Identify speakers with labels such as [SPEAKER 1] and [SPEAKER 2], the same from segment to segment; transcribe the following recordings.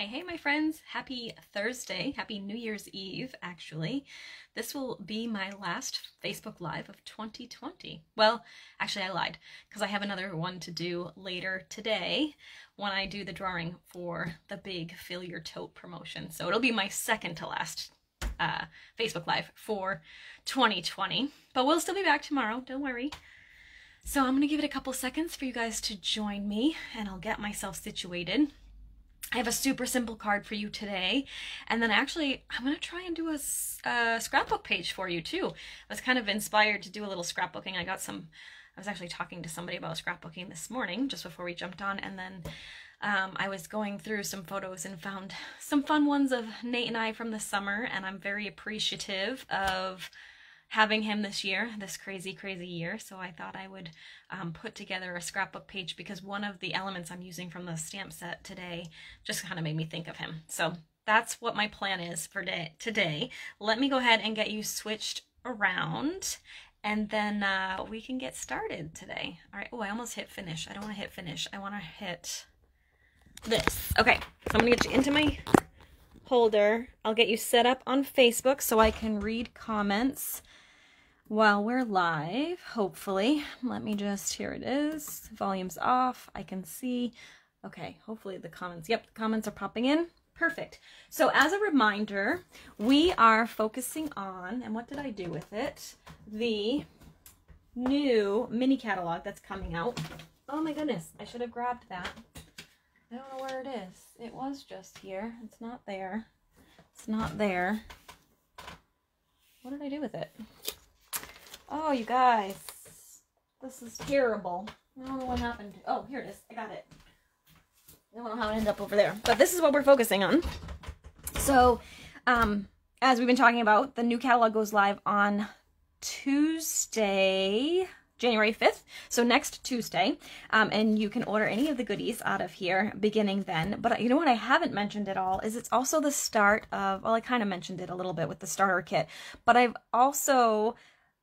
[SPEAKER 1] Hey, hey, my friends. Happy Thursday. Happy New Year's Eve, actually. This will be my last Facebook Live of 2020. Well, actually, I lied because I have another one to do later today when I do the drawing for the big Fill Your Tote promotion. So it'll be my second to last uh, Facebook Live for 2020. But we'll still be back tomorrow. Don't worry. So I'm going to give it a couple seconds for you guys to join me and I'll get myself situated. I have a super simple card for you today. And then actually, I'm going to try and do a, scrapbook page for you too. I was kind of inspired to do a little scrapbooking. I got some, I was actually talking to somebody about scrapbooking this morning just before we jumped on. And then um, I was going through some photos and found some fun ones of Nate and I from the summer. And I'm very appreciative of having him this year, this crazy, crazy year. So I thought I would um, put together a scrapbook page because one of the elements I'm using from the stamp set today just kind of made me think of him. So that's what my plan is for day, today. Let me go ahead and get you switched around and then uh, we can get started today. All right. Oh, I almost hit finish. I don't want to hit finish. I want to hit this. Okay. So I'm going to get you into my holder. I'll get you set up on Facebook so I can read comments while we're live, hopefully. Let me just, here it is. Volume's off. I can see. Okay, hopefully the comments, yep, the comments are popping in. Perfect. So as a reminder, we are focusing on, and what did I do with it? The new mini catalog that's coming out. Oh my goodness, I should have grabbed that. I don't know where it is. It was just here. It's not there. It's not there. What did I do with it? Oh, you guys. This is terrible. I don't know what happened. Oh, here it is. I got it. I don't know how it ended up over there. But this is what we're focusing on. So, um, as we've been talking about, the new catalog goes live on Tuesday, January 5th, so next Tuesday, um, and you can order any of the goodies out of here beginning then. But you know what I haven't mentioned at all is it's also the start of, well, I kind of mentioned it a little bit with the starter kit, but I've also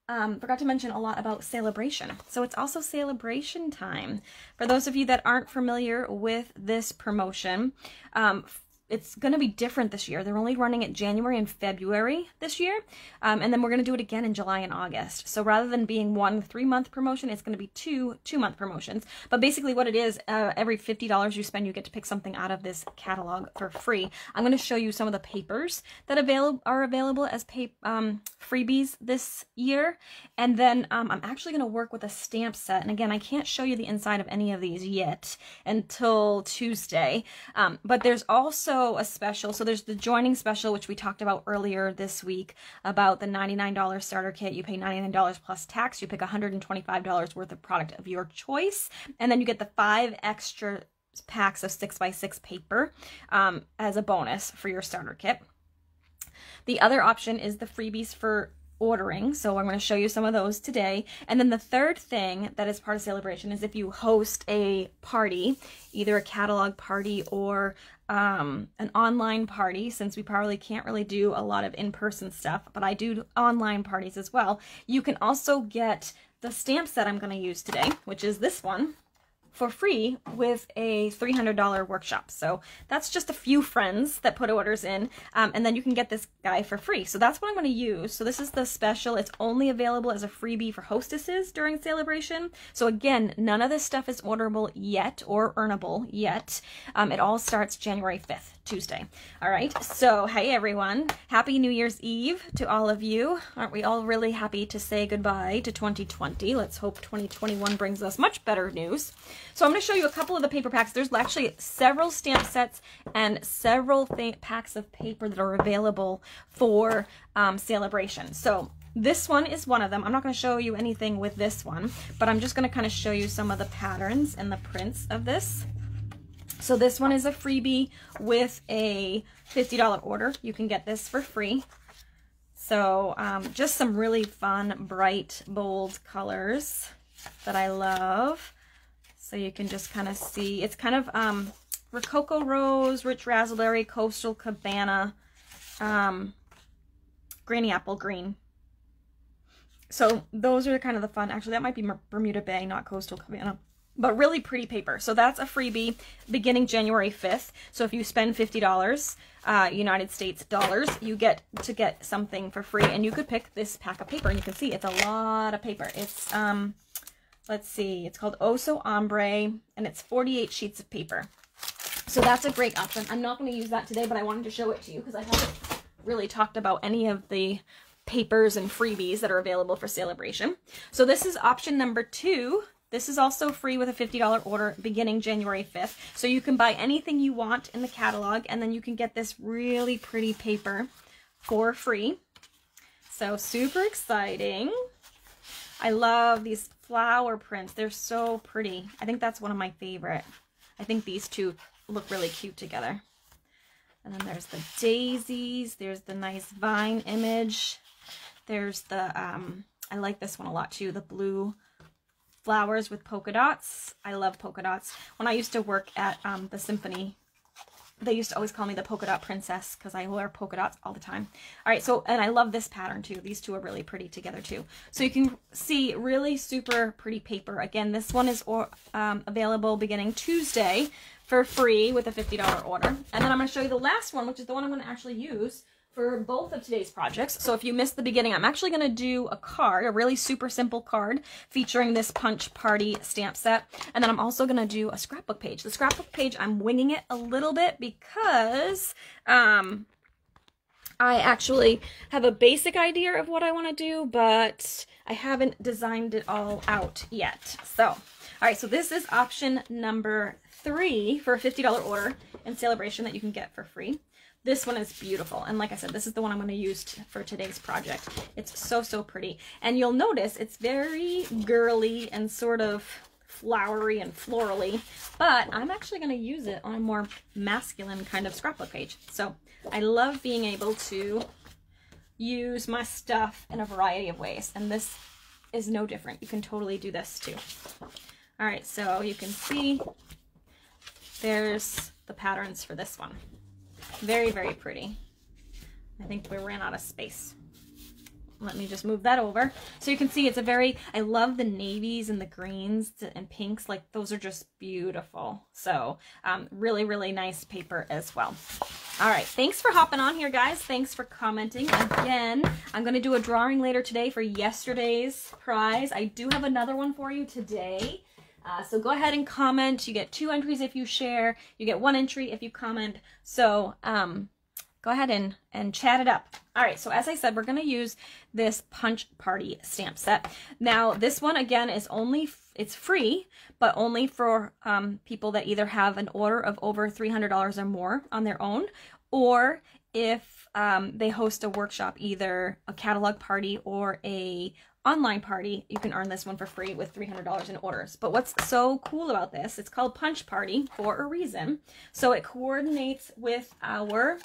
[SPEAKER 1] um, forgot to mention a lot about Sale-a-bration. So it's also Sale-a-bration time. For those of you that aren't familiar with this promotion, um, it's going to be different this year. They're only running it January and February this year. Um, and then we're going to do it again in July and August. So rather than being one three month promotion, it's going to be two two month promotions. But basically what it is, uh, every $50 you spend, you get to pick something out of this catalog for free. I'm going to show you some of the papers that avail are available as um, freebies this year. And then um, I'm actually going to work with a stamp set. And again, I can't show you the inside of any of these yet until Tuesday. Um, but there's also a special. So there's the joining special, which we talked about earlier this week about the $99 starter kit. You pay $99 plus tax. You pick $125 worth of product of your choice. And then you get the five extra packs of six by six paper um, as a bonus for your starter kit. The other option is the freebies for ordering. So I'm going to show you some of those today. And then the third thing that is part of Sale-a-bration is if you host a party, either a catalog party or um, an online party, since we probably can't really do a lot of in-person stuff, but I do online parties as well. You can also get the stamp set I'm going to use today, which is this one for free with a $300 workshop. So that's just a few friends that put orders in, um, and then you can get this guy for free. So that's what I'm going to use. So this is the special. It's only available as a freebie for hostesses during Sale-a-bration. So again, none of this stuff is orderable yet or earnable yet. Um, it all starts January 5th. Tuesday. All right. So, hey everyone. Happy New Year's Eve to all of you. Aren't we all really happy to say goodbye to 2020? Let's hope 2021 brings us much better news. So, I'm going to show you a couple of the paper packs. There's actually several stamp sets and several packs of paper that are available for um, Sale-a-bration. So, this one is one of them. I'm not going to show you anything with this one, but I'm just going to kind of show you some of the patterns and the prints of this. So this one is a freebie with a $50 order. You can get this for free. So um, just some really fun, bright, bold colors that I love. So you can just kind of see, it's kind of um, Rococo Rose, Rich Razzleberry, Coastal Cabana, um, Granny Apple Green. So those are kind of the fun. Actually, that might be Bermuda Bay, not Coastal Cabana. But really pretty paper. So that's a freebie beginning January 5th. So if you spend $50 uh, United States dollars, you get to get something for free. And you could pick this pack of paper. And you can see it's a lot of paper. It's, um, let's see, it's called Oso Ombre. And it's 48 sheets of paper. So that's a great option. I'm not going to use that today, but I wanted to show it to you because I haven't really talked about any of the papers and freebies that are available for Sale-a-bration. So this is option number two. This is also free with a $50 order beginning January 5th. So you can buy anything you want in the catalog and then you can get this really pretty paper for free. So super exciting. I love these flower prints. They're so pretty. I think that's one of my favorite. I think these two look really cute together. And then there's the daisies. There's the nice vine image. There's the, um, I like this one a lot too, the blue flowers with polka dots. I love polka dots. When I used to work at um, the symphony, they used to always call me the polka dot princess because I wear polka dots all the time. All right, so, and I love this pattern too. These two are really pretty together too. So you can see really super pretty paper. Again, this one is or, um, available beginning Tuesday for free with a $50 order. And then I'm going to show you the last one, which is the one I'm going to actually use for both of today's projects. So if you missed the beginning, I'm actually going to do a card, a really super simple card featuring this Punch Party stamp set. And then I'm also going to do a scrapbook page. The scrapbook page, I'm winging it a little bit because um, I actually have a basic idea of what I want to do, but I haven't designed it all out yet. So, all right, so this is option number three for a $50 order in Sale-a-bration that you can get for free. This one is beautiful. And like I said, this is the one I'm going to use for today's project. It's so, so pretty. And you'll notice it's very girly and sort of flowery and florally, but I'm actually going to use it on a more masculine kind of scrapbook page. So I love being able to use my stuff in a variety of ways. And this is no different. You can totally do this too. All right, so you can see there's the patterns for this one. Very, very pretty. I think we ran out of space. Let me just move that over. So you can see it's a very, I love the navies and the greens and pinks. Like those are just beautiful. So um, really, really nice paper as well. All right. Thanks for hopping on here, guys. Thanks for commenting. Again, I'm going to do a drawing later today for yesterday's prize. I do have another one for you today. Uh, so go ahead and comment. You get two entries if you share. You get one entry if you comment. So um, go ahead and, and chat it up. All right, so as I said, we're going to use this Punch Party stamp set. Now, this one, again, is only, it's free, but only for um, people that either have an order of over $300 or more on their own, or if um, they host a workshop, either a catalog party or a online party, you can earn this one for free with $300 in orders. But what's so cool about this, it's called Punch Party for a reason. So it coordinates with our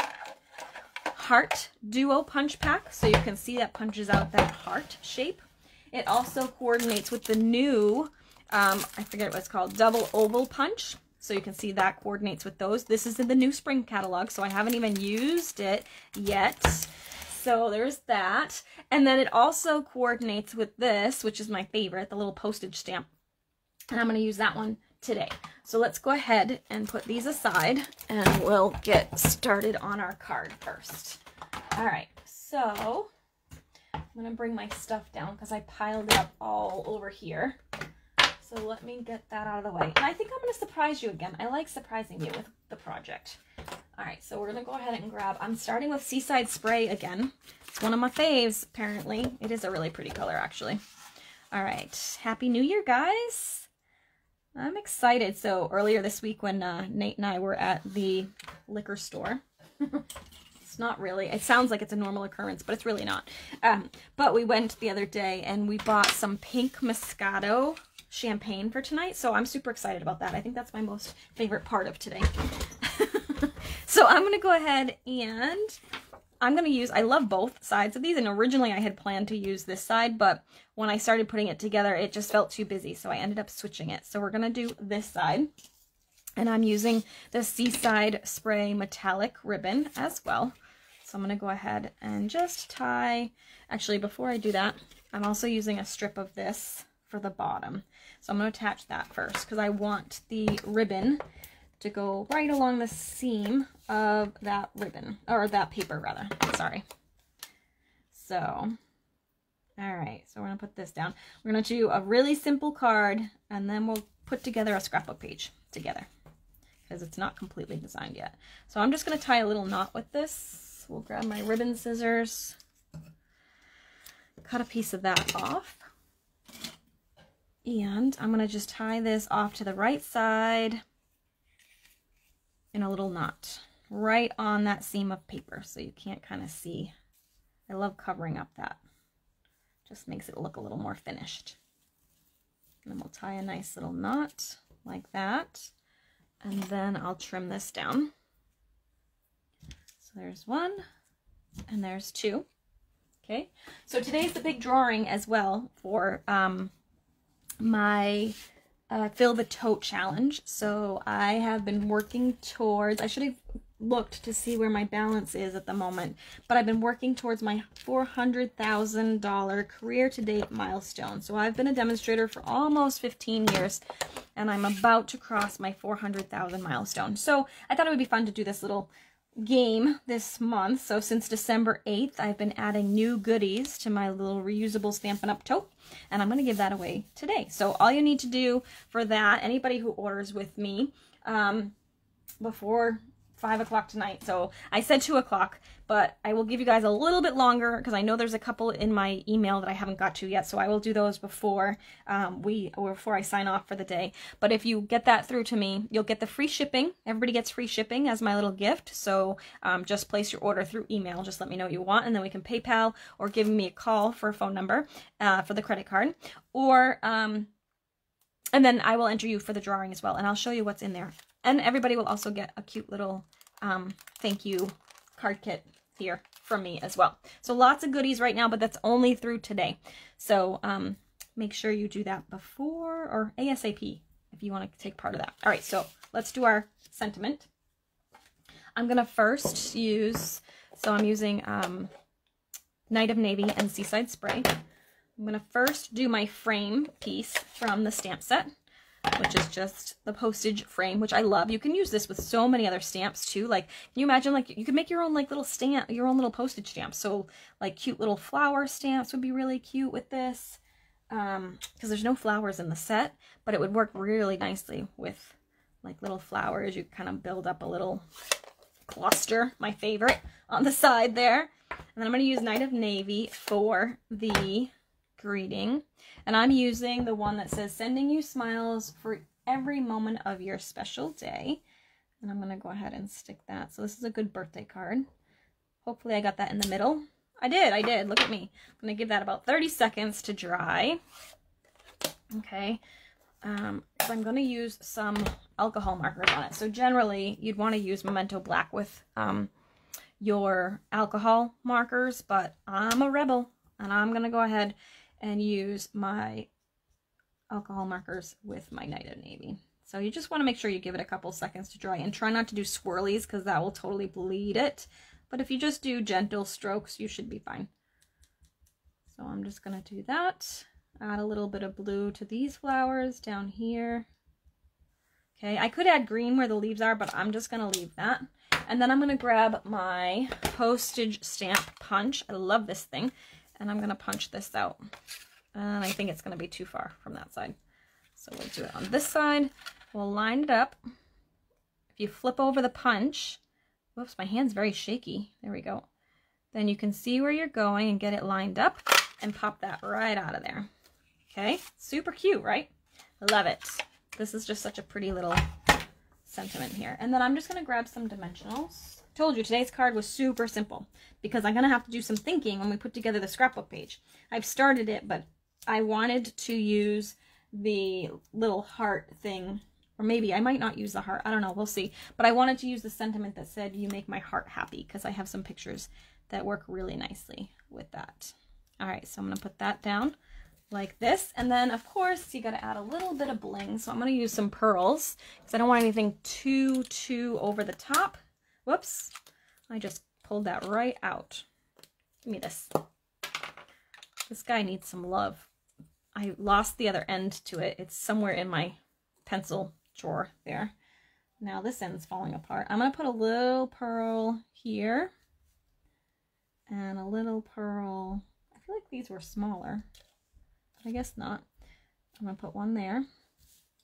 [SPEAKER 1] Heart Duo Punch Pack. So you can see that punches out that heart shape. It also coordinates with the new, um, I forget what it's called, Double Oval Punch. So you can see that coordinates with those. This is in the new spring catalog, so I haven't even used it yet. So there's that. And then it also coordinates with this, which is my favorite, the little postage stamp. And I'm going to use that one today. So let's go ahead and put these aside and we'll get started on our card first. All right, so I'm going to bring my stuff down because I piled it up all over here. So let me get that out of the way. And I think I'm going to surprise you again. I like surprising you with the project. All right, so we're gonna go ahead and grab, I'm starting with Seaside Spray again. It's one of my faves, apparently. It is a really pretty color, actually. All right, Happy New Year, guys. I'm excited. So earlier this week when uh, Nate and I were at the liquor store, it's not really, it sounds like it's a normal occurrence, but it's really not. Um, but we went the other day and we bought some pink Moscato champagne for tonight. So I'm super excited about that. I think that's my most favorite part of today. So I'm going to go ahead and I'm going to use, I love both sides of these. And originally I had planned to use this side, but when I started putting it together, it just felt too busy. So I ended up switching it. So we're going to do this side. And I'm using the Seaside Spray Metallic Ribbon as well. So I'm going to go ahead and just tie, actually before I do that, I'm also using a strip of this for the bottom. So I'm going to attach that first because I want the ribbon to go right along the seam of that ribbon, or that paper rather, sorry. So, all right, so we're gonna put this down. We're gonna do a really simple card and then we'll put together a scrapbook page together because it's not completely designed yet. So I'm just gonna tie a little knot with this. We'll grab my ribbon scissors, cut a piece of that off. And I'm to just tie this off to the right side in a little knot right on that seam of paper so you can't kind of see. I love covering up that. Just makes it look a little more finished. And then we'll tie a nice little knot like that. And then I'll trim this down. So there's one and there's two. Okay, so today's the big drawing as well for um, my uh, Fill the Tote challenge. So I have been working towards, I should have looked to see where my balance is at the moment, but I've been working towards my $400,000 career to date milestone. So I've been a demonstrator for almost 15 years and I'm about to cross my 400,000 milestone. So I thought it would be fun to do this little game this month. So since December 8th, I've been adding new goodies to my little reusable Stampin' Up! tote, and I'm going to give that away today. So all you need to do for that, anybody who orders with me, um, before five o'clock tonight. So I said two o'clock, but I will give you guys a little bit longer because I know there's a couple in my email that I haven't got to yet. So I will do those before um, we or before I sign off for the day. But if you get that through to me, you'll get the free shipping. Everybody gets free shipping as my little gift. So um, just place your order through email. Just let me know what you want, and then we can PayPal or give me a call for a phone number uh, for the credit card, or um, and then I will enter you for the drawing as well, and I'll show you what's in there. And everybody will also get a cute little um, thank you card kit here from me as well. So lots of goodies right now, but that's only through today. So um, make sure you do that before or ASAP if you want to take part of that. All right, so let's do our sentiment. I'm going to first use, so I'm using um, Night of Navy and Seaside Spray. I'm going to first do my frame piece from the stamp set which is just the postage frame, which I love. You can use this with so many other stamps too. Like, can you imagine, like, you could make your own, like, little stamp, your own little postage stamp. So, like, cute little flower stamps would be really cute with this. Um, because there's no flowers in the set, but it would work really nicely with, like, little flowers. You kind of build up a little cluster, my favorite, on the side there. And then I'm going to use Night of Navy for the greeting. And I'm using the one that says sending you smiles for every moment of your special day. And I'm going to go ahead and stick that. So this is a good birthday card. Hopefully I got that in the middle. I did, I did. Look at me. I'm going to give that about 30 seconds to dry. Okay. Um, so I'm going to use some alcohol markers on it. So generally, you'd want to use Memento Black with um, your alcohol markers, but I'm a rebel, and I'm going to go ahead and use my alcohol markers with my Night of Navy. So you just want to make sure you give it a couple seconds to dry and try not to do swirlies because that will totally bleed it. But if you just do gentle strokes, you should be fine. So I'm just going to do that. Add a little bit of blue to these flowers down here. Okay, I could add green where the leaves are, but I'm just going to leave that. And then I'm going to grab my postage stamp punch. I love this thing and I'm going to punch this out. And I think it's going to be too far from that side. So we'll do it on this side. We'll line it up. If you flip over the punch, whoops, my hand's very shaky. There we go. Then you can see where you're going and get it lined up and pop that right out of there. Okay, super cute, right? Love it. This is just such a pretty little sentiment here. And then I'm just going to grab some dimensionals told you today's card was super simple because I'm going to have to do some thinking when we put together the scrapbook page. I've started it, but I wanted to use the little heart thing, or maybe I might not use the heart. I don't know. We'll see. But I wanted to use the sentiment that said, you make my heart happy because I have some pictures that work really nicely with that. All right, so I'm going to put that down like this. And then, of course, you got to add a little bit of bling. So I'm going to use some pearls because I don't want anything too, too over the top. Whoops. I just pulled that right out. Give me this. This guy needs some love. I lost the other end to it. It's somewhere in my pencil drawer there. Now this end's falling apart. I'm going to put a little pearl here and a little pearl. I feel like these were smaller, but I guess not. I'm going to put one there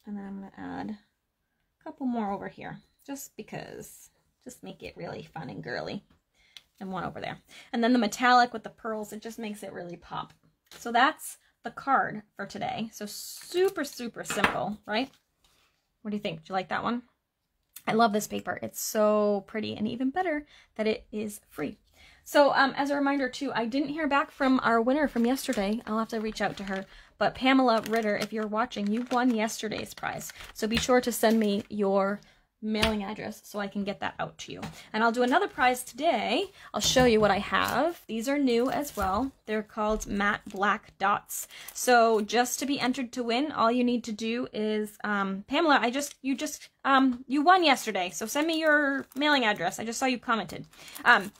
[SPEAKER 1] and then I'm going to add a couple more over here just because, just make it really fun and girly. And one over there. And then the metallic with the pearls, it just makes it really pop. So that's the card for today. So super, super simple, right? What do you think? Do you like that one? I love this paper. It's so pretty and even better that it is free. So um, as a reminder too, I didn't hear back from our winner from yesterday. I'll have to reach out to her. But Pamela Ritter, if you're watching, you won yesterday's prize. So be sure to send me your mailing address so I can get that out to you. And I'll do another prize today. I'll show you what I have. These are new as well. They're called matte black dots. So just to be entered to win, all you need to do is, um, Pamela, I just, you just, um, you won yesterday. So send me your mailing address. I just saw you commented. Um,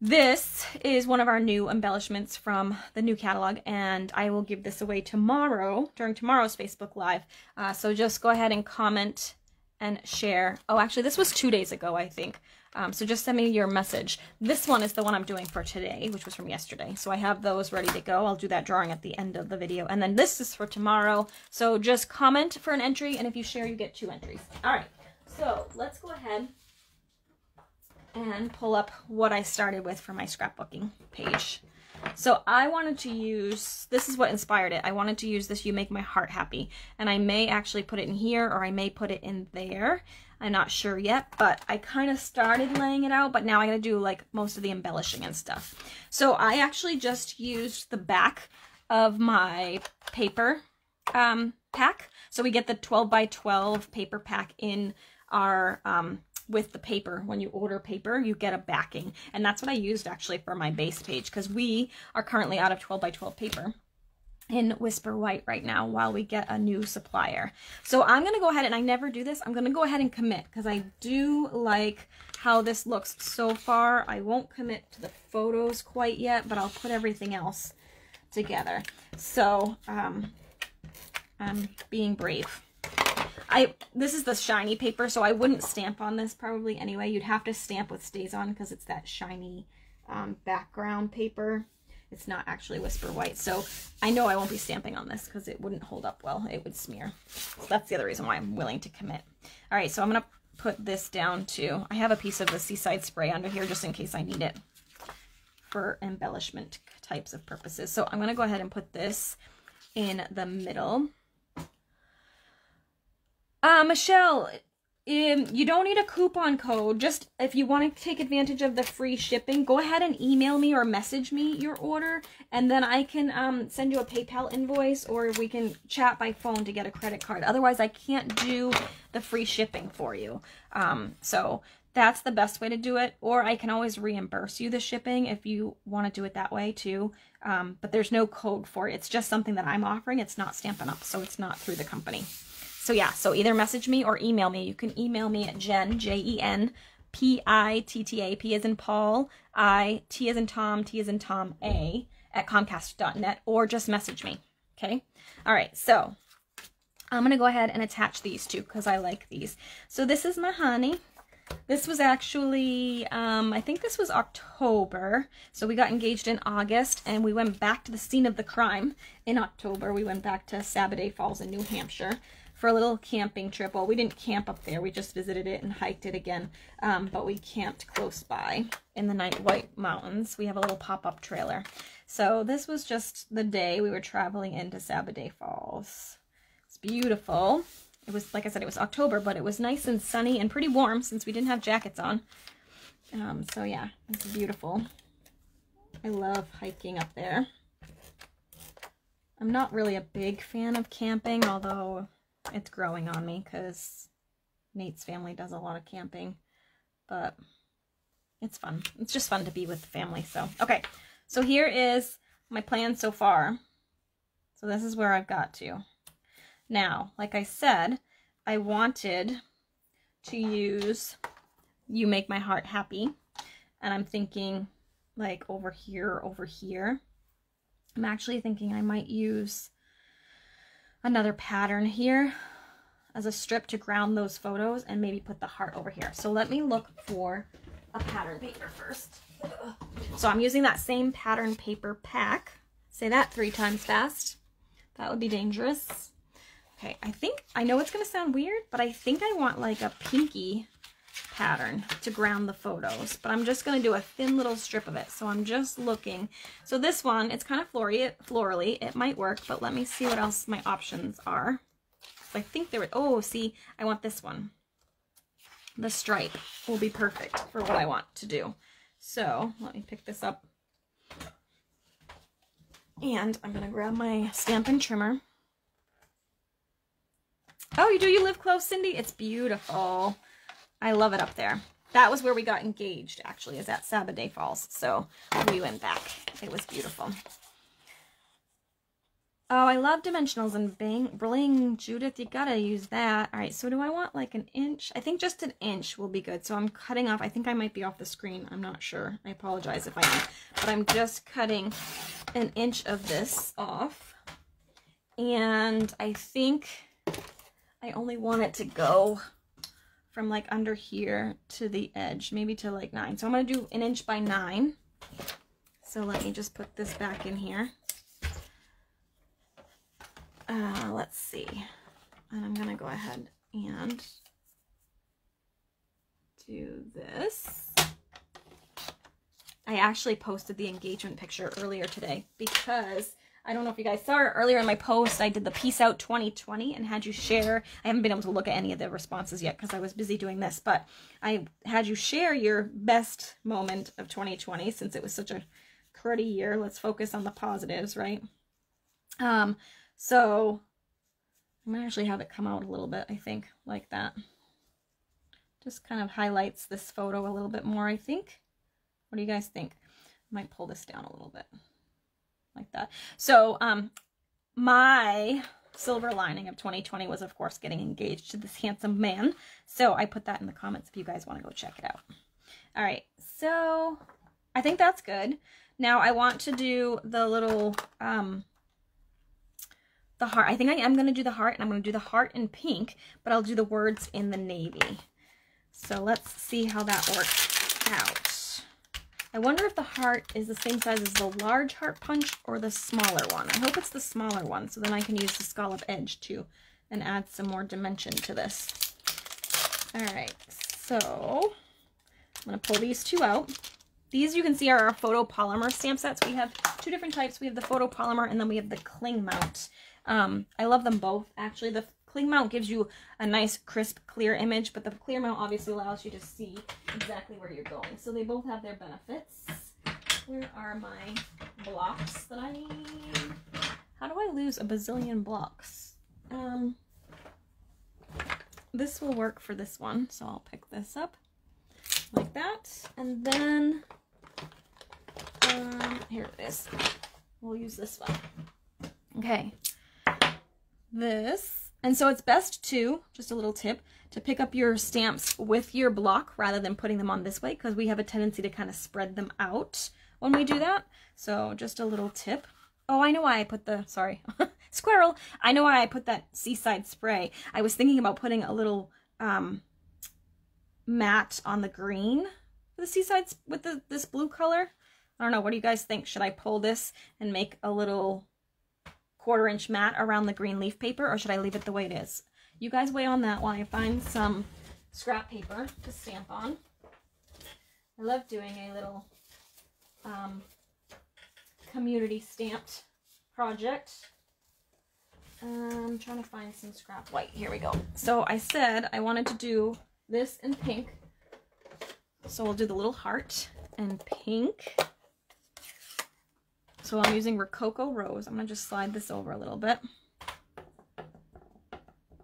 [SPEAKER 1] this is one of our new embellishments from the new catalog, and I will give this away tomorrow during tomorrow's Facebook Live. Uh, so just go ahead and comment and share. Oh, actually, this was two days ago, I think. Um, so just send me your message. This one is the one I'm doing for today, which was from yesterday. So I have those ready to go. I'll do that drawing at the end of the video. And then this is for tomorrow. So just comment for an entry, and if you share, you get two entries. All right, so let's go ahead and pull up what I started with for my scrapbooking page. So I wanted to use, this is what inspired it. I wanted to use this You Make My Heart Happy. And I may actually put it in here or I may put it in there. I'm not sure yet, but I kind of started laying it out, but now I gotta do like most of the embellishing and stuff. So I actually just used the back of my paper um, pack. So we get the 12 by 12 paper pack in our um, with the paper. When you order paper, you get a backing. And that's what I used actually for my base page because we are currently out of 12 by 12 paper in Whisper White right now while we get a new supplier. So I'm going to go ahead and I never do this. I'm going to go ahead and commit because I do like how this looks so far. I won't commit to the photos quite yet, but I'll put everything else together. So um, I'm being brave. I This is the shiny paper, so I wouldn't stamp on this probably anyway. You'd have to stamp with stays on because it's that shiny um, background paper. It's not actually Whisper White, so I know I won't be stamping on this because it wouldn't hold up well. It would smear. So that's the other reason why I'm willing to commit. All right, so I'm going to put this down too. I have a piece of the Seaside Spray under here just in case I need it for embellishment types of purposes. So I'm going to go ahead and put this in the middle. Uh, Michelle, um, you don't need a coupon code. Just if you want to take advantage of the free shipping, go ahead and email me or message me your order, and then I can um, send you a PayPal invoice or we can chat by phone to get a credit card. Otherwise, I can't do the free shipping for you. Um, so that's the best way to do it. Or I can always reimburse you the shipping if you want to do it that way too. Um, but there's no code for it. It's just something that I'm offering. It's not Stampin' Up, so it's not through the company. So yeah, so either message me or email me. You can email me at Jen, J-E-N, P-I-T-T-A, P as in Paul, I, T as in Tom, T as in Tom, A, at Comcast.net, or just message me, okay? All right, so I'm going to go ahead and attach these two because I like these. So this is my honey. This was actually, um, I think this was October. So we got engaged in August and we went back to the scene of the crime in October. We went back to Sabbaday Falls in New Hampshire for a little camping trip. Well, we didn't camp up there. We just visited it and hiked it again. Um, but we camped close by in the Night White Mountains. We have a little pop-up trailer. So this was just the day we were traveling into Sabbaday Falls. It's beautiful. It was, like I said, it was October, but it was nice and sunny and pretty warm since we didn't have jackets on. Um, so yeah, it's beautiful. I love hiking up there. I'm not really a big fan of camping, although it's growing on me because Nate's family does a lot of camping, but it's fun. It's just fun to be with the family. So, okay. So here is my plan so far. So this is where I've got to. Now, like I said, I wanted to use You Make My Heart Happy. And I'm thinking like over here, over here. I'm actually thinking I might use another pattern here as a strip to ground those photos and maybe put the heart over here. So let me look for a pattern paper first. So I'm using that same pattern paper pack. Say that three times fast. That would be dangerous. Okay, I think, I know it's to sound weird, but I think I want like a pinky pattern to ground the photos, but I'm just going to do a thin little strip of it. So I'm just looking. So this one, it's kind of florally, florally. It might work, but let me see what else my options are. I think there, oh, see, I want this one. The stripe will be perfect for what I want to do. So let me pick this up. And I'm going to grab my Stampin' Trimmer. Oh, you do? You live close, Cindy? It's beautiful. I love it up there. That was where we got engaged, actually, is at Sabbaday Falls. So we went back. It was beautiful. Oh, I love dimensionals and bang, bling. Judith, you gotta use that. All right, so do I want like an inch? I think just an inch will be good. So I'm cutting off, I think I might be off the screen. I'm not sure. I apologize if I am. But I'm just cutting an inch of this off. And I think I only want it to go from like under here to the edge, maybe to like nine. So I'm going to do an inch by nine. So let me just put this back in here. Uh, let's see. And I'm going to go ahead and do this. I actually posted the engagement picture earlier today because I don't know if you guys saw it earlier in my post. I did the Peace Out 2020 and had you share. I haven't been able to look at any of the responses yet because I was busy doing this, but I had you share your best moment of 2020 since it was such a cruddy year. Let's focus on the positives, right? Um, so I'm gonna actually have it come out a little bit, I think, like that. Just kind of highlights this photo a little bit more, I think. What do you guys think? I might pull this down a little bit like that. So um, my silver lining of 2020 was, of course, getting engaged to this handsome man. So I put that in the comments if you guys want to go check it out. All right, so I think that's good. Now I want to do the little, um, the heart. I think I am going to do the heart, and I'm going to do the heart in pink, but I'll do the words in the navy. So let's see how that works out. I wonder if the heart is the same size as the large heart punch or the smaller one. I hope it's the smaller one, so then I can use the scallop edge too and add some more dimension to this. All right, so I'm gonna pull these two out. These you can see are our photopolymer stamp sets. We have two different types. We have the photopolymer and then we have the cling mount. Um, I love them both. Actually, the cling mount gives you a nice crisp clear image but the clear mount obviously allows you to see exactly where you're going. So they both have their benefits. Where are my blocks that I need? How do I lose a bazillion blocks? Um this will work for this one so I'll pick this up like that. And then um, here it is. We'll use this one. Okay. This and so it's best to, just a little tip, to pick up your stamps with your block rather than putting them on this way because we have a tendency to kind of spread them out when we do that. So just a little tip. Oh, I know why I put the, sorry, squirrel. I know why I put that seaside spray. I was thinking about putting a little um, matte on the green the seaside with the, this blue color. I don't know. What do you guys think? Should I pull this and make a little quarter inch mat around the green leaf paper or should I leave it the way it is? You guys weigh on that while I find some scrap paper to stamp on. I love doing a little um, community stamped project. I'm um, trying to find some scrap white. Here we go. So I said I wanted to do this in pink. So we'll do the little heart in pink. So I'm using Rococo Rose. I'm going to just slide this over a little bit.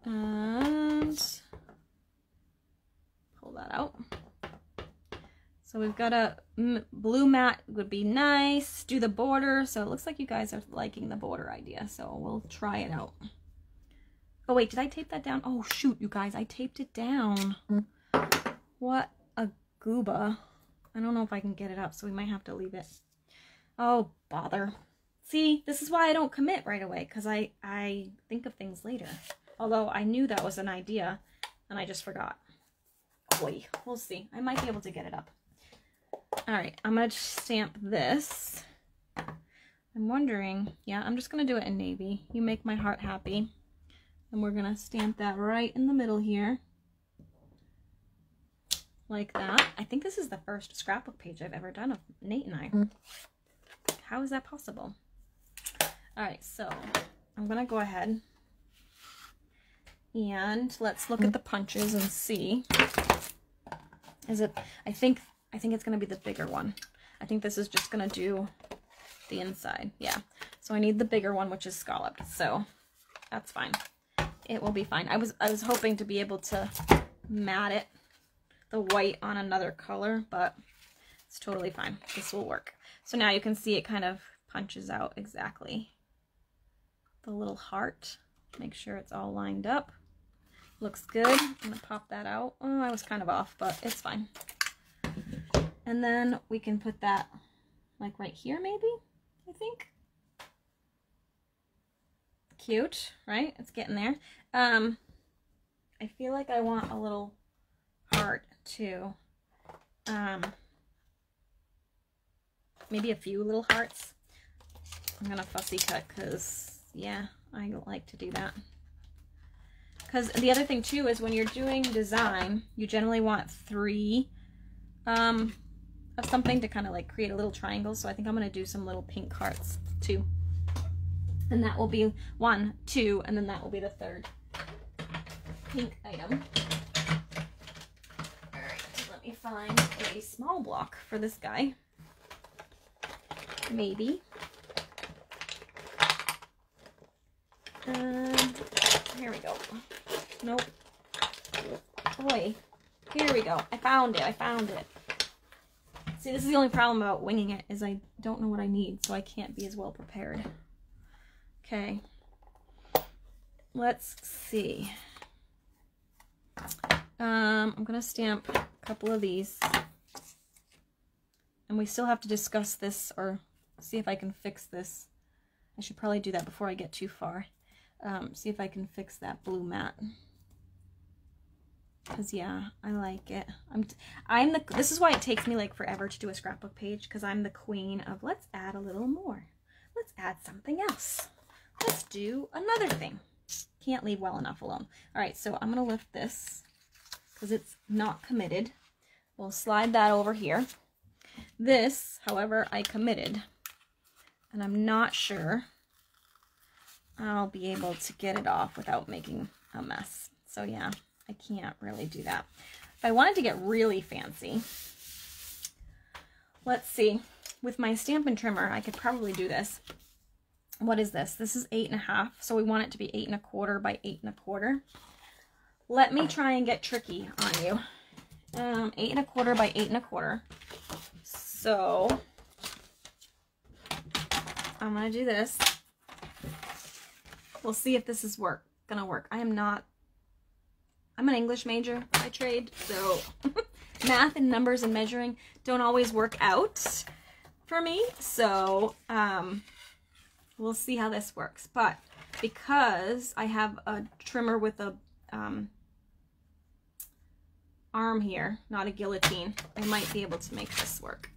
[SPEAKER 1] And pull that out. So we've got a blue mat would be nice. Do the border. So it looks like you guys are liking the border idea. So we'll try it out. Oh, wait, did I tape that down? Oh, shoot, you guys, I taped it down. What a gooba. I don't know if I can get it up, so we might have to leave it. Oh, bother. See, this is why I don't commit right away, because I, I think of things later. Although I knew that was an idea, and I just forgot. Boy, we'll see. I might be able to get it up. All right, I'm going to stamp this. I'm wondering, yeah, I'm just going to do it in navy. You make my heart happy. And we're going to stamp that right in the middle here. Like that. I think this is the first scrapbook page I've ever done of Nate and I. Mm-hmm. How is that possible? All right, so I'm going to go ahead and let's look at the punches and see. Is it, I think, I think it's going to be the bigger one. I think this is just going to do the inside. Yeah. So I need the bigger one, which is scalloped. So that's fine. It will be fine. I was I was hoping to be able to mat it, the white on another color, but it's totally fine. This will work. So now you can see it kind of punches out exactly the little heart. Make sure it's all lined up. Looks good. I'm going to pop that out. Oh, I was kind of off, but it's fine. And then we can put that like right here maybe. I think. Cute, right? It's getting there. Um, I feel like I want a little heart too. Um, maybe a few little hearts. I'm gonna fussy cut because, yeah, I like to do that. Because the other thing too is when you're doing design, you generally want three um, of something to kind of like create a little triangle. So I think I'm going to do some little pink hearts too. And that will be one, two, and then that will be the third pink item. All right, let me find a small block for this guy. Maybe. Um, here we go. Nope. Boy, here we go. I found it. I found it. See, this is the only problem about winging it, is I don't know what I need, so I can't be as well prepared. Okay. Let's see. Um, I'm going to stamp a couple of these. And we still have to discuss this or see if I can fix this. I should probably do that before I get too far. Um, see if I can fix that blue mat. Cause yeah, I like it. I'm, I'm the, this is why it takes me like forever to do a scrapbook page. Cause I'm the queen of let's add a little more. Let's add something else. Let's do another thing. Can't leave well enough alone. All right, so I'm gonna lift this because it's not committed. We'll slide that over here. This, however, I committed and I'm not sure I'll be able to get it off without making a mess. So yeah. I can't really do that. If I wanted to get really fancy, let's see. With my Stampin' Trimmer, I could probably do this. What is this? This is eight and a half, so we want it to be eight and a quarter by eight and a quarter. Let me try and get tricky on you. Um, eight and a quarter by eight and a quarter. So I'm gonna do this. We'll see if this is work gonna work. I am not I'm an English major by trade, so math and numbers and measuring don't always work out for me. So um, we'll see how this works. But because I have a trimmer with a um, arm here, not a guillotine, I might be able to make this work.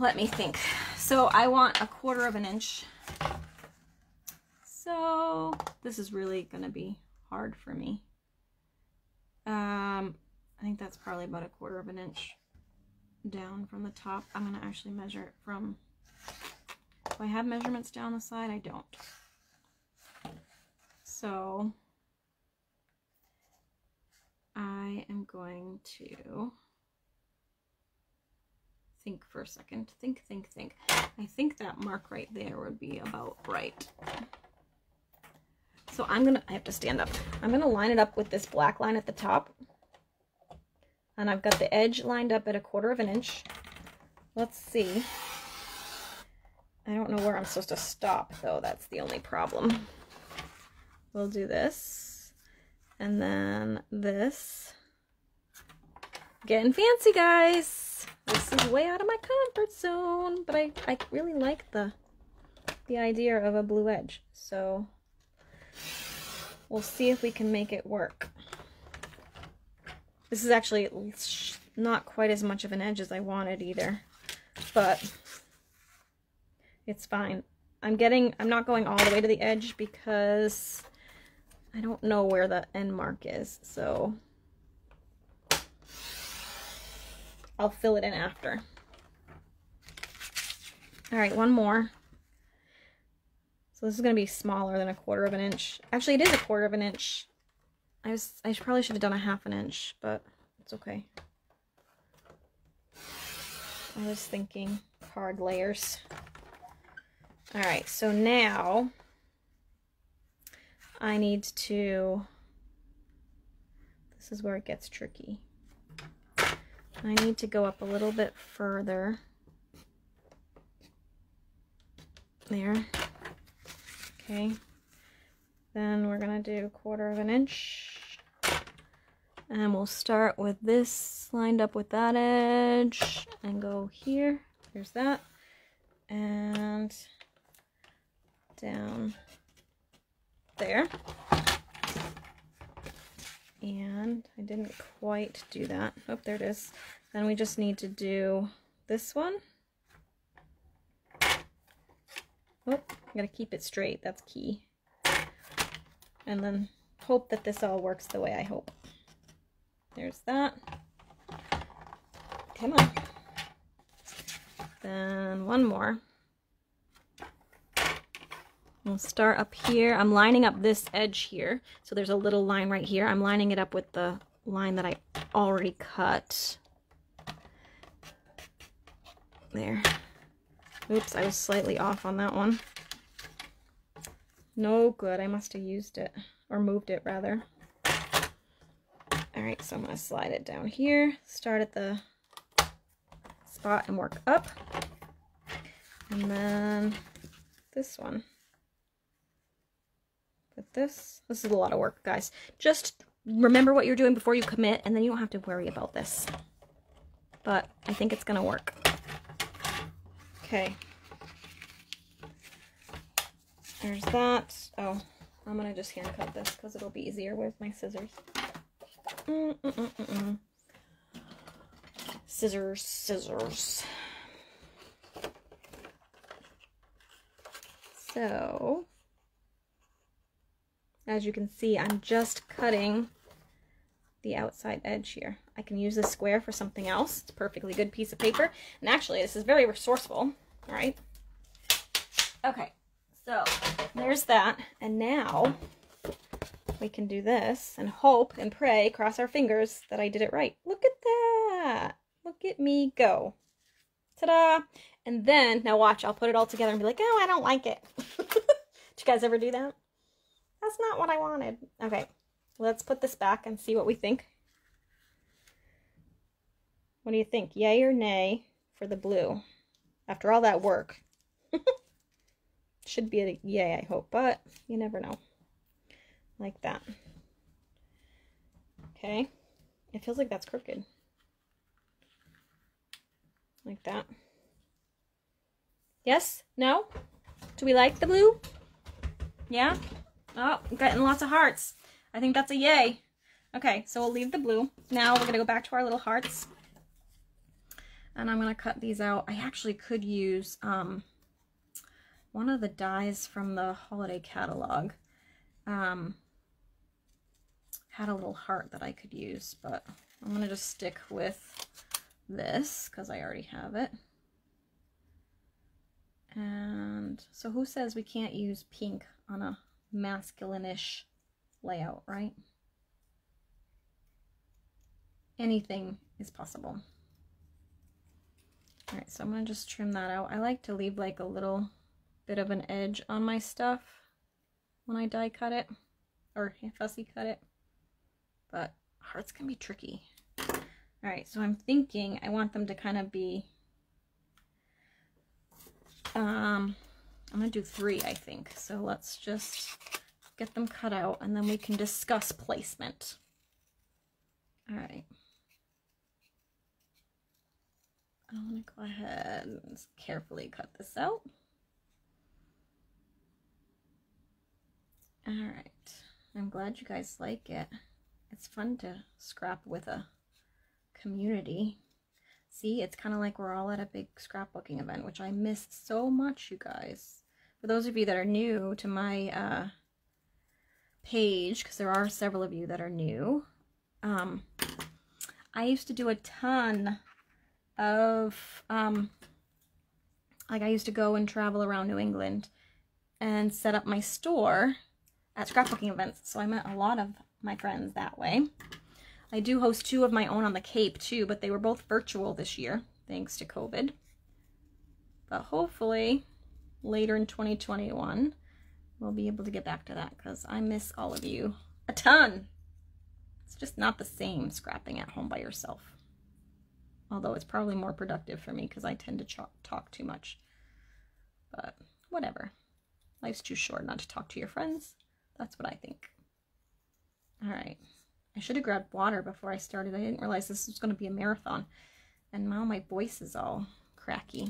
[SPEAKER 1] Let me think. So I want a quarter of an inch. So this is really going to be hard for me. Um, I think that's probably about a quarter of an inch down from the top. I'm going to actually measure it from, do I have measurements down the side? I don't. So I am going to think for a second. Think, think, think. I think that mark right there would be about right. So I'm going to, I have to stand up. I'm going to line it up with this black line at the top. And I've got the edge lined up at a quarter of an inch. Let's see. I don't know where I'm supposed to stop though. That's the only problem. We'll do this. And then this. Getting fancy, guys. This is way out of my comfort zone. But I, I really like the the idea of a blue edge. So we'll see if we can make it work. This is actually not quite as much of an edge as I wanted either, but it's fine. I'm getting, I'm not going all the way to the edge because I don't know where the end mark is, so I'll fill it in after. All right, one more. So this is going to be smaller than a quarter of an inch. Actually, it is a quarter of an inch. I was I probably should have done a half an inch, but it's okay. I was thinking card layers. All right, so now I need to, this is where it gets tricky. I need to go up a little bit further. There. Okay. Then we're going to do a quarter of an inch. And we'll start with this lined up with that edge and go here. There's that. And down there. And I didn't quite do that. Oh, there it is. Then we just need to do this one. Oh, I gotta keep it straight. That's key. And then hope that this all works the way I hope. There's that. Come on. Then one more. We'll start up here. I'm lining up this edge here. So there's a little line right here. I'm lining it up with the line that I already cut. There. Oops, I was slightly off on that one. No good. I must have used it. Or moved it, rather. Alright, so I'm going to slide it down here. Start at the spot and work up. And then this one this. This is a lot of work, guys. Just remember what you're doing before you commit, and then you don't have to worry about this. But I think it's to work. Okay. There's that. Oh, I'm to just hand cut this because it'll be easier with my scissors. Mm -mm -mm scissors, scissors. So, as you can see, I'm just cutting the outside edge here. I can use this square for something else. It's a perfectly good piece of paper. And actually, this is very resourceful. All right. Okay, so there's that. And now we can do this and hope and pray, cross our fingers that I did it right. Look at that. Look at me go. Ta-da. And then, now watch, I'll put it all together and be like, oh, I don't like it. Did you guys ever do that? That's not what I wanted. Okay, let's put this back and see what we think. What do you think? Yay or nay for the blue? After all that work. Should be a yay, I hope, but you never know. Like that. Okay. It feels like that's crooked. Like that. Yes? No? Do we like the blue? Yeah? Oh, getting lots of hearts. I think that's a yay. Okay, so we'll leave the blue. Now we're going to go back to our little hearts. And I'm going to cut these out. I actually could use um, one of the dies from the holiday catalog. Um, had a little heart that I could use, but I'm going to just stick with this because I already have it. And so who says we can't use pink on a masculine-ish layout, right? Anything is possible. All right, so I'm gonna just trim that out. I like to leave like a little bit of an edge on my stuff when I die cut it or fussy cut it, but hearts can be tricky. All right, so I'm thinking I want them to kind of be, um, I'm going to do three, I think. So let's just get them cut out and then we can discuss placement. All right. I'm going to go ahead and carefully cut this out. All right. I'm glad you guys like it. It's fun to scrap with a community. See, it's kind of like we're all at a big scrapbooking event, which I missed so much, you guys. For those of you that are new to my uh, page, because there are several of you that are new, um, I used to do a ton of, um, like I used to go and travel around New England and set up my store at scrapbooking events. So I met a lot of my friends that way. I do host two of my own on the Cape too, but they were both virtual this year, thanks to COVID. But hopefully later in 2021, we'll be able to get back to that because I miss all of you a ton. It's just not the same scrapping at home by yourself. Although it's probably more productive for me because I tend to talk too much. But whatever. Life's too short not to talk to your friends. That's what I think. All right. I should have grabbed water before I started. I didn't realize this was going to be a marathon. And now my voice is all cracky.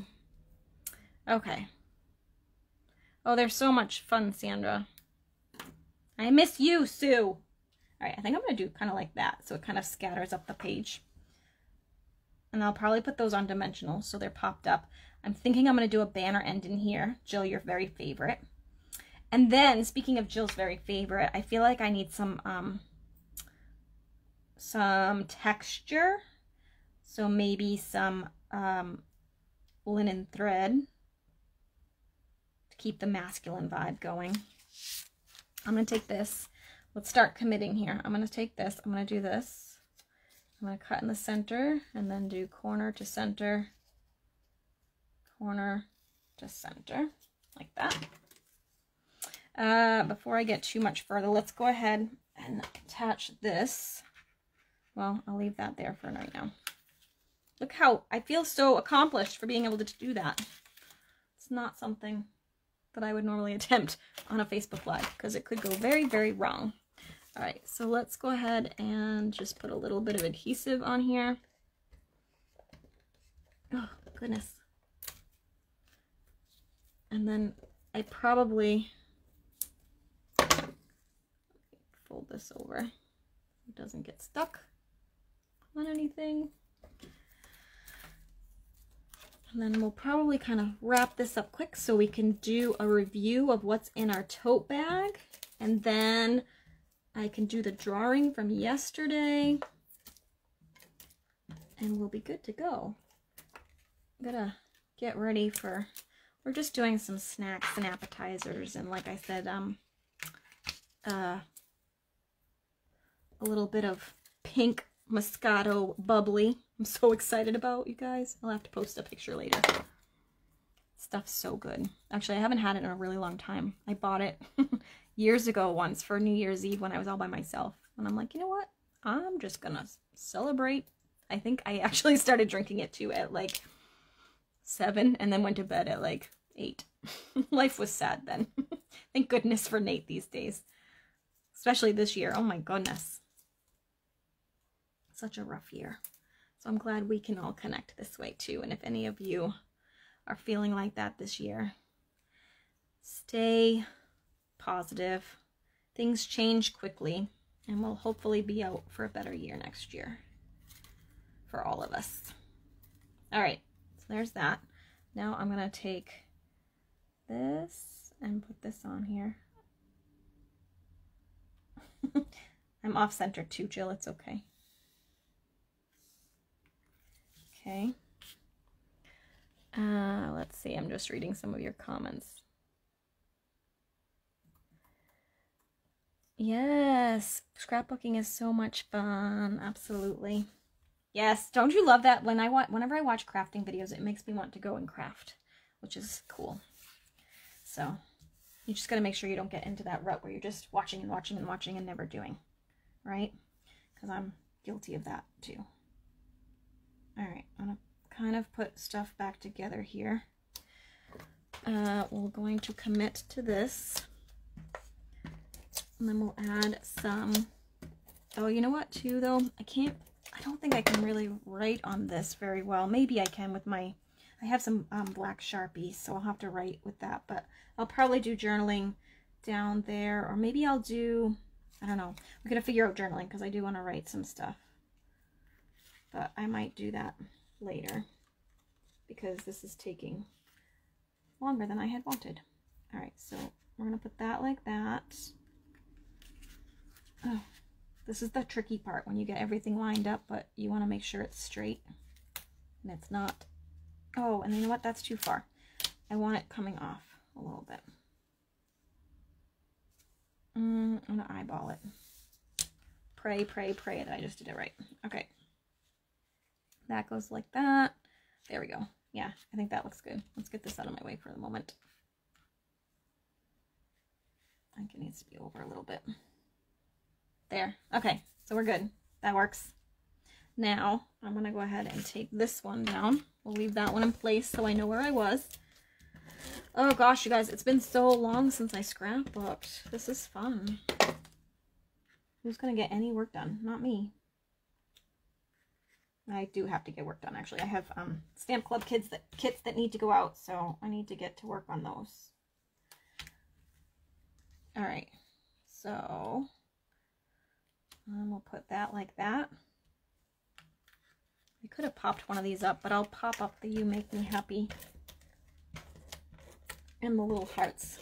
[SPEAKER 1] Okay. Oh, there's so much fun, Sandra. I miss you, Sue. All right, I think I'm going to do kind of like that. So it kind of scatters up the page. And I'll probably put those on dimensional so they're popped up. I'm thinking I'm going to do a banner end in here. Jill, your very favorite. And then, speaking of Jill's very favorite, I feel like I need some um, some texture. So maybe some um, linen thread keep the masculine vibe going. I'm going to take this. Let's start committing here. I'm going to take this. I'm going to do this. I'm going to cut in the center and then do corner to center, corner to center, like that. Uh, before I get too much further, let's go ahead and attach this. Well, I'll leave that there for right now. Look how I feel so accomplished for being able to do that. It's not something that I would normally attempt on a Facebook Live because it could go very, very wrong. All right, so let's go ahead and just put a little bit of adhesive on here. Oh, goodness. And then I probably fold this over. It doesn't get stuck on anything. And then we'll probably kind of wrap this up quick so we can do a review of what's in our tote bag. And then I can do the drawing from yesterday. And we'll be good to go. I'm gonna get ready for, we're just doing some snacks and appetizers. And like I said, um, uh, a little bit of pink Moscato bubbly. I'm so excited about, you guys. I'll have to post a picture later. Stuff's so good. Actually, I haven't had it in a really long time. I bought it years ago once for New Year's Eve when I was all by myself. And I'm like, you know what? I'm just gonna celebrate. I think I actually started drinking it too at like seven and then went to bed at like eight. Life was sad then. Thank goodness for Nate these days. Especially this year. Oh my goodness such a rough year. So I'm glad we can all connect this way too. And if any of you are feeling like that this year, stay positive. Things change quickly and we'll hopefully be out for a better year next year for all of us. All right, so there's that. Now I'm to take this and put this on here. I'm off center too, Jill. It's okay. Okay. Uh, let's see. I'm just reading some of your comments. Yes, scrapbooking is so much fun. Absolutely. Yes, don't you love that? When I want, whenever I watch crafting videos, it makes me want to go and craft, which is cool. So you just got to make sure you don't get into that rut where you're just watching and watching and watching and never doing, right? Because I'm guilty of that too. All right, kind of put stuff back together here. Uh, we're going to commit to this. And then we'll add some, oh, you know what too though? I can't, I don't think I can really write on this very well. Maybe I can with my, I have some um, black Sharpies, so I'll have to write with that. But I'll probably do journaling down there. Or maybe I'll do, I don't know. I'm going to figure out journaling because I do want to write some stuff. But I might do that later because this is taking longer than I had wanted. All right, so we're to put that like that. Oh, this is the tricky part when you get everything lined up, but you want to make sure it's straight and it's not. Oh, and you know what? That's too far. I want it coming off a little bit. Mm, I'm to eyeball it. Pray, pray, pray that I just did it right. Okay. That goes like that. There we go. Yeah, I think that looks good. Let's get this out of my way for the moment. I think it needs to be over a little bit. There. Okay, so we're good. That works. Now, I'm going to go ahead and take this one down. We'll leave that one in place so I know where I was. Oh gosh, you guys, it's been so long since I scrapbooked. This is fun. Who's going to get any work done? Not me. I do have to get work done, actually. I have um, Stamp Club kids that kits that need to go out, so I need to get to work on those. All right, so um, we'll put that like that. I could have popped one of these up, but I'll pop up the You Make Me Happy and the little hearts.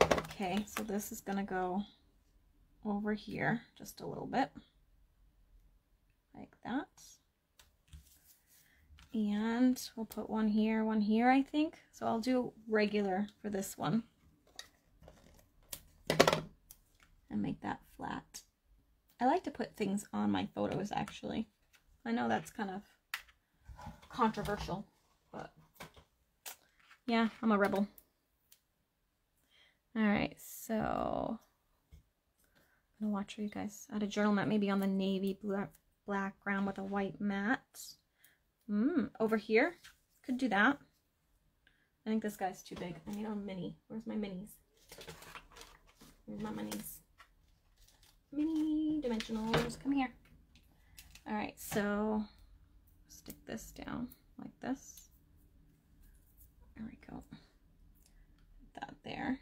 [SPEAKER 1] Okay, so this is going to go over here just a little bit like that. And we'll put one here, one here, I think. So I'll do regular for this one. And make that flat. I like to put things on my photos, actually. I know that's kind of controversial, but yeah, I'm a rebel. All right, so I'm gonna watch for you guys. Add a journal mat, maybe on the navy blue background with a white mat. Mmm, over here, could do that. I think this guy's too big. I need a mini. Where's my minis? Where's my minis? Mini dimensionals, come here. All right, so stick this down like this. There we go. Put that there.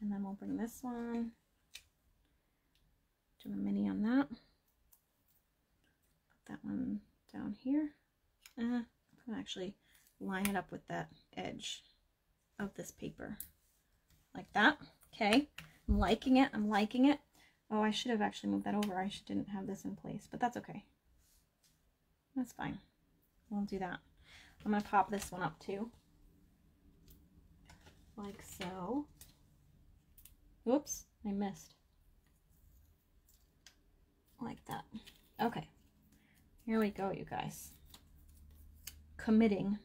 [SPEAKER 1] And then we'll bring this one do a mini on that. Put that one down here. Uh, I'm actually line it up with that edge of this paper like that. Okay, I'm liking it. I'm liking it. Oh, I should have actually moved that over. I should, didn't have this in place, but that's okay. That's fine. We'll do that. I'm going to pop this one up too. Like so. Whoops, I missed like that. Okay, here we go, you guys. Committing.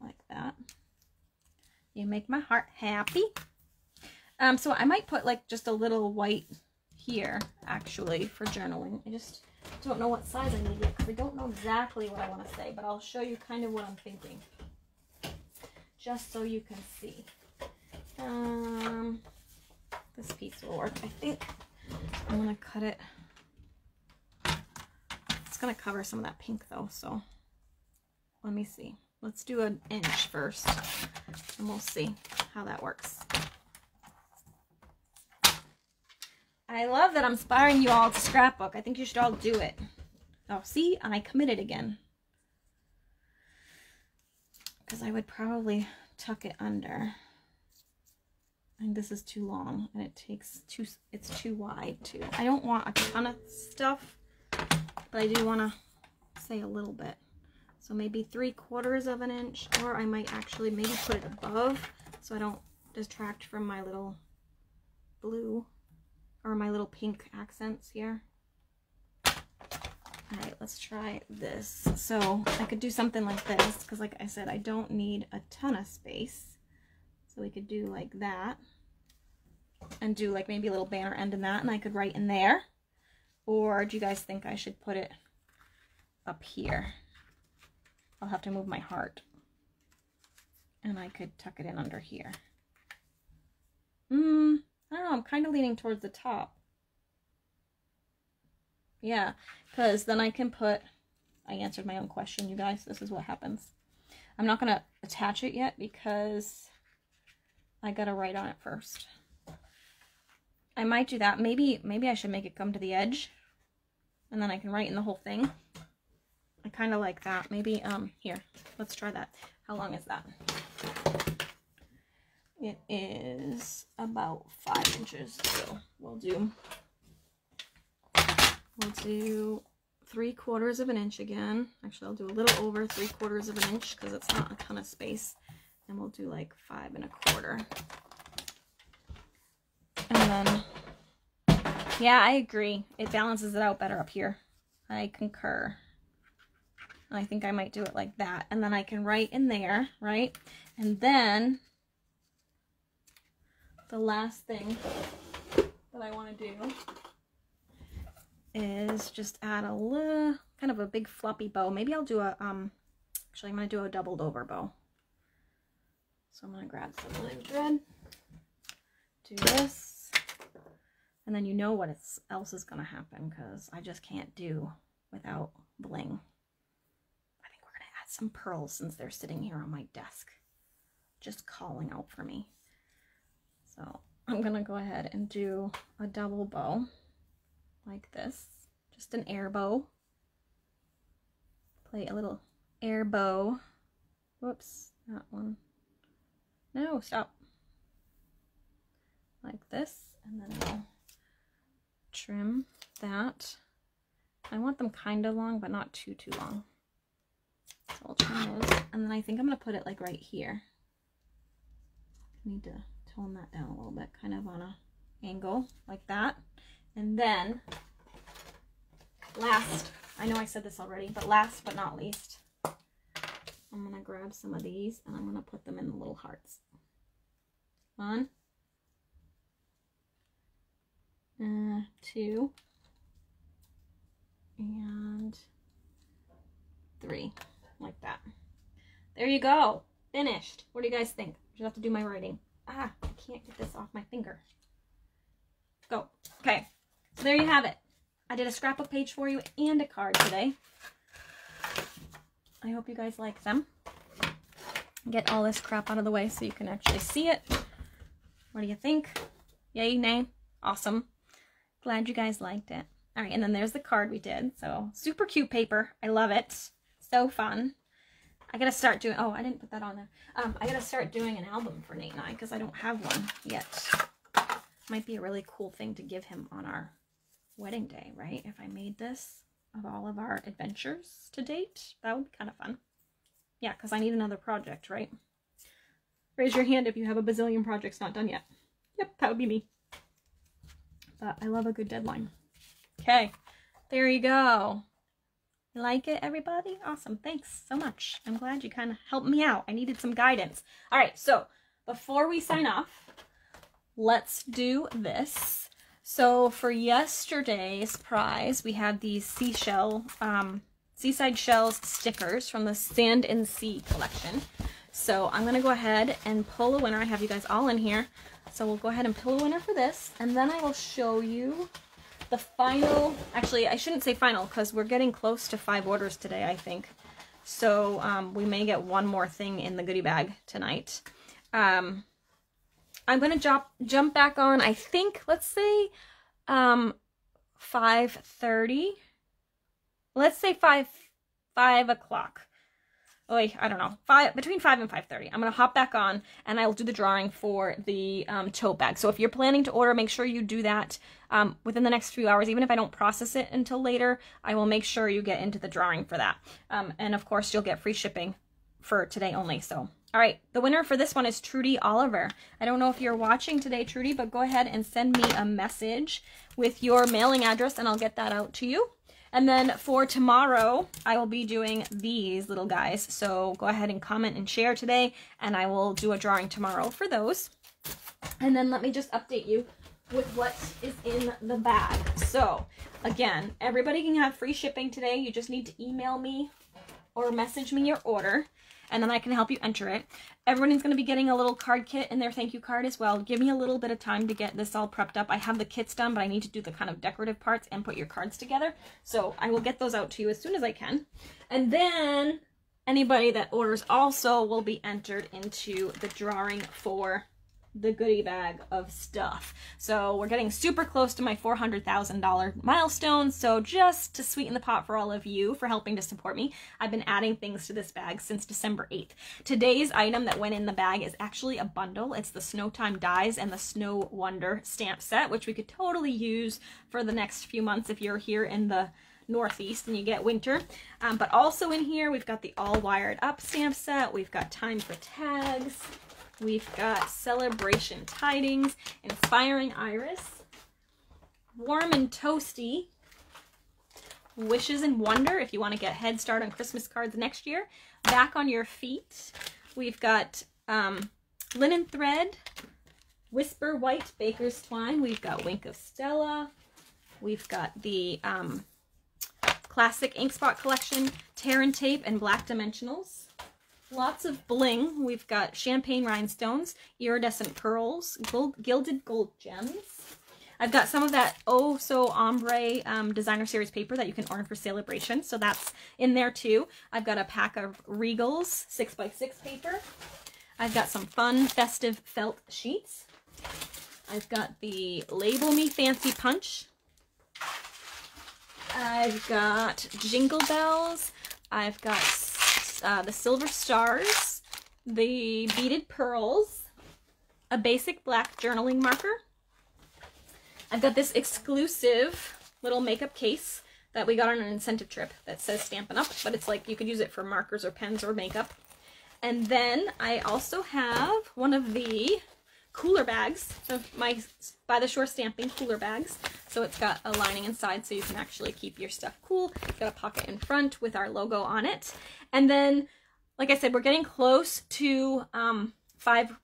[SPEAKER 1] Like that. You make my heart happy. Um, so I might put like just a little white here, actually, for journaling. I just don't know what size I need yet because I don't know exactly what I want to say, but I'll show you kind of what I'm thinking. Just so you can see. Um, this piece will work. I think I'm to cut it. It's to cover some of that pink though, so let me see. Let's do an inch first and we'll see how that works. I love that I'm inspiring you all to scrapbook. I think you should all do it. Oh, see? I committed again. Because I would probably tuck it under. This is too long and it takes too, it's too wide too. I don't want a ton of stuff, but I do want to say a little bit. So maybe three quarters of an inch, or I might actually maybe put it above so I don't distract from my little blue or my little pink accents here. All right, let's try this. So I could do something like this because like I said, I don't need a ton of space. So we could do like that and do like maybe a little banner end in that and I could write in there. Or do you guys think I should put it up here? I'll have to move my heart. And I could tuck it in under here. Hmm, I don't know, I'm kind of leaning towards the top. Yeah, because then I can put, I answered my own question, you guys. This is what happens. I'm not going to attach it yet because I got to write on it first. I might do that. Maybe, maybe I should make it come to the edge and then I can write in the whole thing. I kind of like that. Maybe, um, here, let's try that. How long is that? It is about five inches, so we'll do, we'll do three quarters of an inch again. Actually, I'll do a little over three quarters of an inch because it's not a ton of space. And we'll do like five and a quarter. And then, yeah, I agree. It balances it out better up here. I concur. I think I might do it like that. And then I can write in there, right? And then the last thing that I want to do is just add a little, kind of a big floppy bow. Maybe I'll do a, um, actually I'm going to do a doubled over bow. So I'm going to grab some blue thread, do this, and then you know what else is going to happen because I just can't do without bling. I think we're going to add some pearls since they're sitting here on my desk, just calling out for me. So I'm going to go ahead and do a double bow like this. Just an air bow. Play a little air bow. Whoops, that one. No, stop. Like this, and then I'll trim that. I want them kind of long, but not too, too long. So I'll trim those. And then I think I'm going to put it like right here. I need to tone that down a little bit, kind of on a angle like that. And then, last, I know I said this already, but last but not least, I'm going to grab some of these and I'm going to put them in the little hearts. One, uh, two, and three, like that. There you go. Finished. What do you guys think? I should have to do my writing. Ah, I can't get this off my finger. Go. Okay. So there you have it. I did a scrapbook page for you and a card today. I hope you guys like them. Get all this crap out of the way so you can actually see it. What do you think? Yay, nay? Awesome. Glad you guys liked it. All right, and then there's the card we did. So super cute paper. I love it. So fun. I gotta start doing, oh, I didn't put that on there. Um, I gotta start doing an album for Nate and I because I don't have one yet. Might be a really cool thing to give him on our wedding day, right? If I made this of all of our adventures to date, that would be kind of fun. Yeah, because I need another project, right? Raise your hand if you have a bazillion projects not done yet. Yep, that would be me. But I love a good deadline. Okay, there you go. You Like it, everybody? Awesome. Thanks so much. I'm glad you kind of helped me out. I needed some guidance. All right, so before we sign off, let's do this. So for yesterday's prize, we had these seashell, um, Seaside Shells stickers from the Sand and Sea collection. So I'm going to go ahead and pull a winner. I have you guys all in here. So we'll go ahead and pull a winner for this. And then I will show you the final, actually I shouldn't say final because we're getting close to five orders today, I think. So um, we may get one more thing in the goodie bag tonight. Um, I'm going to jump, jump back on, I think, let's say um, 5.30. Let's say 5, 5 o'clock like I don't know, five between five and five thirty. I'm gonna hop back on and I'll do the drawing for the um, tote bag. So if you're planning to order, make sure you do that um, within the next few hours. Even if I don't process it until later, I will make sure you get into the drawing for that. Um, and of course, you'll get free shipping for today only. So. All right, the winner for this one is Trudy Oliver. I don't know if you're watching today, Trudy, but go ahead and send me a message with your mailing address and I'll get that out to you. And then for tomorrow, I will be doing these little guys. So go ahead and comment and share today, and I will do a drawing tomorrow for those. And then let me just update you with what is in the bag. So again, everybody can have free shipping today. You just need to email me or message me your order and then I can help you enter it. Everyone is going to be getting a little card kit in their thank you card as well. Give me a little bit of time to get this all prepped up. I have the kits done, but I need to do the kind of decorative parts and put your cards together. So I will get those out to you as soon as I can. And then anybody that orders also will be entered into the drawing for the goodie bag of stuff. So we're getting super close to my $400,000 milestone. So just to sweeten the pot for all of you for helping to support me, I've been adding things to this bag since December 8th. Today's item that went in the bag is actually a bundle. It's the Snow Time Dies and the Snow Wonder stamp set, which we could totally use for the next few months if you're here in the northeast and you get winter. Um, but also in here, we've got the all wired up stamp set. We've got time for tags. We've got celebration tidings, inspiring iris, warm and toasty, wishes and wonder if you want to get head start on Christmas cards next year. Back on your feet, we've got um, linen thread, whisper white baker's twine. We've got wink of Stella. We've got the um, classic ink spot collection, tear and tape, and black dimensionals. Lots of bling. We've got champagne rhinestones, iridescent pearls, gold, gilded gold gems. I've got some of that oh so ombre um, designer series paper that you can order for Sale-a-bration. So that's in there too. I've got a pack of Regals 6x6 paper. I've got some fun festive felt sheets. I've got the Label Me Fancy Punch. I've got Jingle Bells. I've got uh, the Silver Stars, the Beaded Pearls, a basic black journaling marker. I've got this exclusive little makeup case that we got on an incentive trip that says Stampin' Up, but it's like you could use it for markers or pens or makeup. And then I also have one of the cooler bags, so my By the Shore stamping cooler bags. So it's got a lining inside so you can actually keep your stuff cool. It's got a pocket in front with our logo on it. And then, like I said, we're getting close to um, five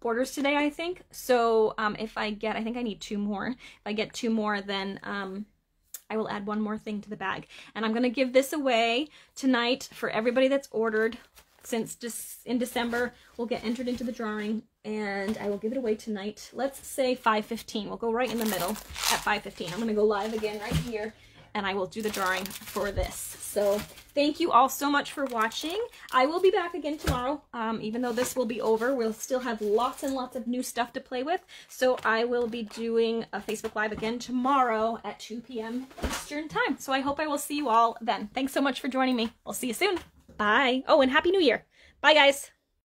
[SPEAKER 1] orders today, I think. So um, if I get, I think I need two more. If I get two more, then um, I will add one more thing to the bag. And I'm going to give this away tonight for everybody that's ordered since in December. We'll get entered into the drawing and I will give it away tonight. Let's say 5.15. We'll go right in the middle at 5.15. I'm going to go live again right here and I will do the drawing for this. So thank you all so much for watching. I will be back again tomorrow. Um, even though this will be over, we'll still have lots and lots of new stuff to play with. So I will be doing a Facebook Live again tomorrow at 2 p.m. Eastern Time. So I hope I will see you all then. Thanks so much for joining me. I'll see you soon. Bye. Oh, and Happy New Year. Bye, guys.